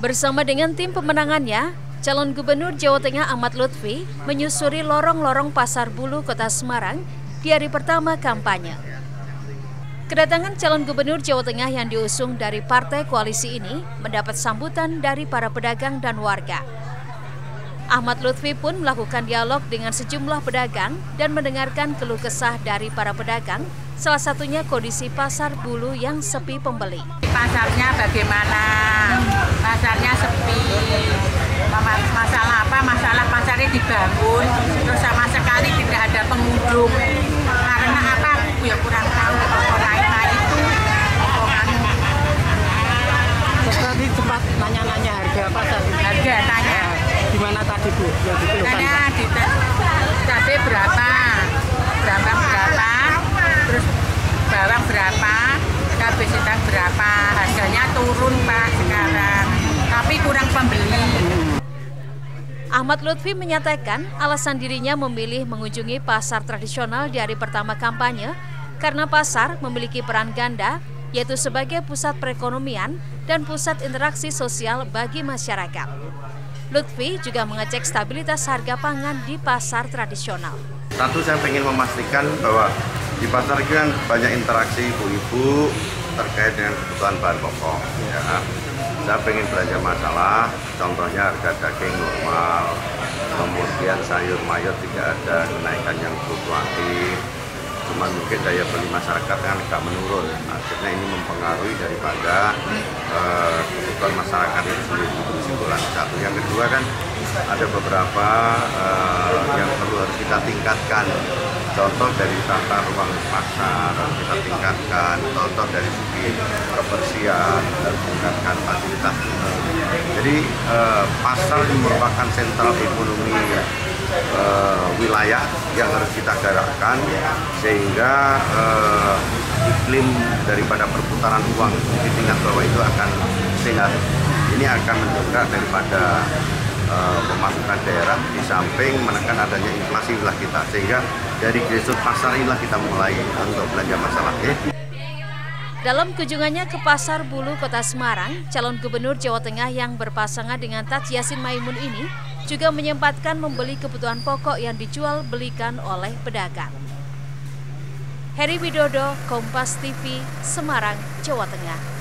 Bersama dengan tim pemenangannya, calon gubernur Jawa Tengah Ahmad Lutfi menyusuri lorong-lorong Pasar Bulu, Kota Semarang di hari pertama kampanye. Kedatangan calon gubernur Jawa Tengah yang diusung dari partai koalisi ini mendapat sambutan dari para pedagang dan warga. Ahmad Lutfi pun melakukan dialog dengan sejumlah pedagang dan mendengarkan keluh kesah dari para pedagang, salah satunya kondisi pasar bulu yang sepi pembeli. Pasarnya bagaimana? Pasarnya sepi. Masalah apa? Masalah pasarnya dibangun, terus sama sekali tidak pengunjung. Karena apa? Aku ya kurang tahu. Corona itu Tadi sempat nanya-nanya harga pasar. harga tanya. Di mana tadi Bu yang dikeluhkan? Tanya di cabai berapa? Berapa berapa? Terus bawang berapa? Cabai sedang berapa? Harganya turun Pak sekarang. Tapi kurang pembeli. Ahmad Lutfi menyatakan alasan dirinya memilih mengunjungi pasar tradisional di hari pertama kampanye karena pasar memiliki peran ganda yaitu sebagai pusat perekonomian dan pusat interaksi sosial bagi masyarakat. Lutfi juga mengecek stabilitas harga pangan di pasar tradisional. Satu saya ingin memastikan bahwa di pasar itu kan banyak interaksi ibu-ibu terkait dengan kebutuhan bahan pokok. Ya. Saya ingin belanja masalah, contohnya harga daging normal, kemudian sayur mayur tidak ada kenaikan yang fluktuatif, cuma mungkin daya beli masyarakat kan tidak menurun. Akhirnya ini mempengaruhi daripada uh, kebutuhan masyarakat itu sendiri kesimpulan satu. Yang kedua kan ada beberapa uh, yang perlu harus kita tingkatkan. Contoh dari tata ruang pasar kita tingkatkan. Contoh dari segi kebersihan harus tingkatkan fasilitas. Jadi uh, pasar merupakan sentral ekonomi uh, wilayah yang harus kita gerakkan sehingga uh, iklim daripada perputaran uang di tingkat bawah itu akan sehat. Ini akan mendongkrak daripada uh, pemasukan daerah di samping menekan adanya inflasi wilayah kita sehingga dari grassroots pasar inilah kita mulai untuk belanja masalah. Eh. Dalam kunjungannya ke Pasar Bulu Kota Semarang, calon gubernur Jawa Tengah yang berpasangan dengan Tat Yasin Maimun ini juga menyempatkan membeli kebutuhan pokok yang dijual belikan oleh pedagang. Heri Widodo, Kompas TV, Semarang, Jawa Tengah.